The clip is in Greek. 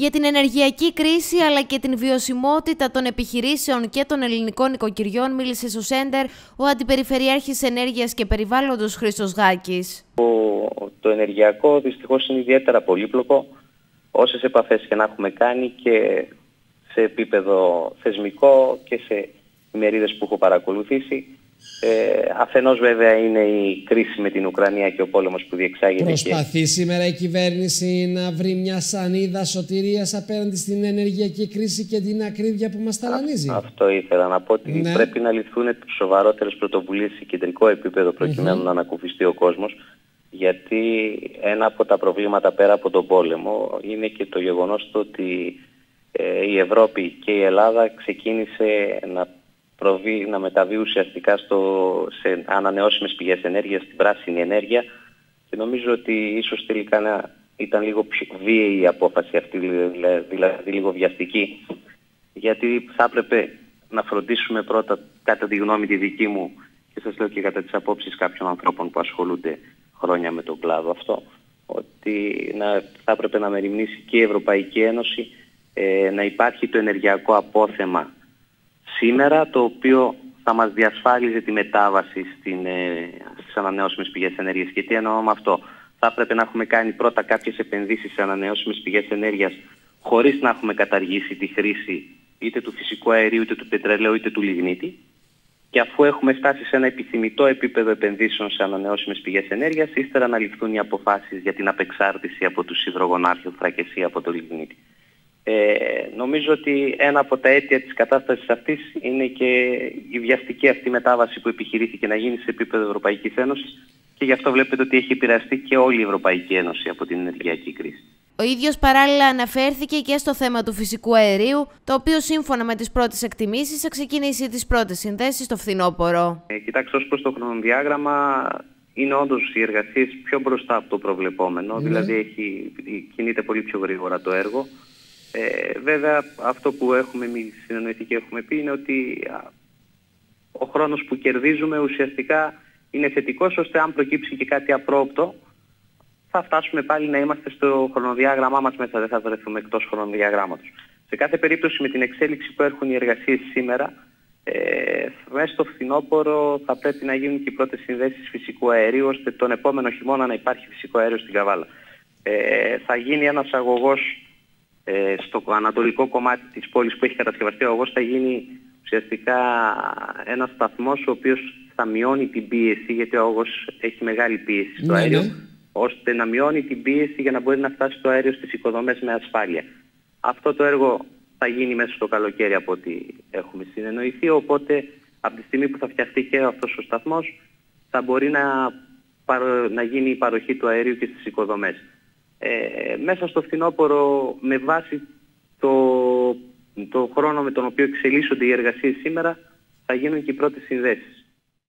Για την ενεργειακή κρίση αλλά και την βιωσιμότητα των επιχειρήσεων και των ελληνικών οικοκυριών μίλησε στο Σέντερ ο Αντιπεριφερειάρχης Ενέργειας και Περιβάλλοντος Χρήστος Γάκης. Το ενεργειακό δυστυχώς είναι ιδιαίτερα πολύπλοκο. Όσες επαφές και να έχουμε κάνει και σε επίπεδο θεσμικό και σε ημερίδες που έχω παρακολουθήσει ε, αφενός βέβαια είναι η κρίση με την Ουκρανία και ο πόλεμος που διεξάγεται Προσπαθεί σήμερα η κυβέρνηση να βρει μια σανίδα σωτηρίας απέναντι στην ενεργειακή κρίση και την ακρίβεια που μας ταλανίζει. αυτό ήθελα να πω ότι ναι. πρέπει να ληφθούν σοβαρότερες πρωτοβουλίες σε κεντρικό επίπεδο να ανακουφιστεί ο κόσμος γιατί ένα από τα προβλήματα πέρα από τον πόλεμο είναι και το γεγονός ότι ε, η Ευρώπη και η Ελλάδα ξεκίνησε να προβεί, να μεταβεί ουσιαστικά στο, σε ανανεώσιμες πηγές ενέργειας, στην πράσινη ενέργεια. Και νομίζω ότι ίσως τελικά να ήταν λίγο πιο βίαιη η απόφαση αυτή, δηλαδή λίγο βιαστική. Γιατί θα έπρεπε να φροντίσουμε πρώτα κατά τη γνώμη τη δική μου και σας λέω και κατά τις απόψεις κάποιων ανθρώπων που ασχολούνται χρόνια με τον κλάδο αυτό ότι να, θα έπρεπε να μεριμνήσει και η Ευρωπαϊκή Ένωση ε, να υπάρχει το ενεργειακό απόθεμα σήμερα, το οποίο θα μας διασφάλιζε τη μετάβαση στην, ε, στις ανανεώσιμες πηγές ενέργειας. Και τι εννοώ με αυτό. Θα έπρεπε να έχουμε κάνει πρώτα κάποιες επενδύσεις σε ανανεώσιμες πηγές ενέργειας χωρίς να έχουμε καταργήσει τη χρήση είτε του φυσικού αερίου, είτε του πετρελαίου, είτε του λιγνίτη. Και αφού έχουμε φτάσει σε ένα επιθυμητό επίπεδο επενδύσεων σε ανανεώσιμες πηγές ενέργειας, ύστερα να ληφθούν οι αποφάσεις για την απεξάρτηση από τους υδρογονάρχιους θρακεσία από το λιγνίτη. Ε, νομίζω ότι ένα από τα αίτια της κατάστασης αυτής είναι και η βιαστική αυτή μετάβαση που επιχειρήθηκε να γίνει σε επίπεδο Ευρωπαϊκής Ένωσης και γι' αυτό βλέπετε ότι έχει επηρεαστεί και όλη η Ευρωπαϊκή Ένωση από την ενεργειακή κρίση. Ο ίδιος παράλληλα αναφέρθηκε και στο θέμα του φυσικού αερίου, το οποίο σύμφωνα με τις πρώτες εκτιμήσεις θα ξεκινήσει τις πρώτες συνδέσεις στο φθινόπωρο. Ε, κοιτάξτε, ως προς το χρονοδιάγραμμα είναι όντως οι εργασίες πιο μπροστά από το προβλεπόμενο, ναι. δηλαδή έχει, κινείται πολύ πιο γρήγορα το έργο. Ε, βέβαια αυτό που έχουμε εμείς συνεννοηθεί και έχουμε πει είναι ότι ο χρόνος που κερδίζουμε ουσιαστικά είναι θετικός ώστε αν προκύψει και κάτι απρόπτο θα φτάσουμε πάλι να είμαστε στο χρονοδιάγραμμά μας μέσα, δεν θα βρεθούμε εκτός χρονοδιαγράμματος. Σε κάθε περίπτωση με την εξέλιξη που έχουν οι εργασίες σήμερα, ε, μέσα στο φθινόπωρο θα πρέπει να γίνουν και οι πρώτες συνδέσεις φυσικού αερίου ώστε τον επόμενο χειμώνα να υπάρχει φυσικό αέριο στην Καβάλα. Ε, θα γίνει ένας αγωγός ε, στο ανατολικό κομμάτι της πόλης που έχει κατασκευαστεί ο αγωγός θα γίνει ουσιαστικά ένας σταθμός ο οποίος θα μειώνει την πίεση γιατί ο αγωγός έχει μεγάλη πίεση στο ναι, αέριο ναι. ώστε να μειώνει την πίεση για να μπορεί να φτάσει το αέριο στις οικοδομές με ασφάλεια. Αυτό το έργο θα γίνει μέσα στο καλοκαίρι από ό,τι έχουμε συνεννοηθεί οπότε από τη στιγμή που θα φτιαχτεί και αυτός ο σταθμός θα μπορεί να, να γίνει η παροχή του αερίου και στις οικοδομές. Ε, μέσα στο φθινόπωρο με βάση το, το χρόνο με τον οποίο εξελίσσονται οι εργασίες σήμερα θα γίνουν και οι πρώτες συνδέσεις.